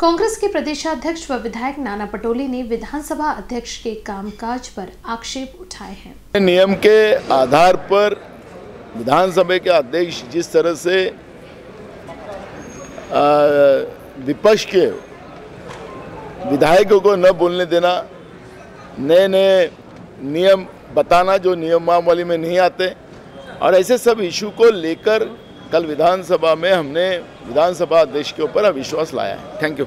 कांग्रेस के प्रदेशाध्यक्ष व विधायक नाना पटोले ने विधानसभा अध्यक्ष के कामकाज पर आक्षेप उठाए हैं। नियम के आधार पर विधानसभा के अध्यक्ष जिस तरह से विपक्ष के विधायकों को न बोलने देना नए नए नियम बताना जो नियमावली में नहीं आते, और ऐसे सब इशू को लेकर कल विधानसभा में हमने विधानसभा अध्यक्ष के ऊपर अविश्वास लाया है। Thank you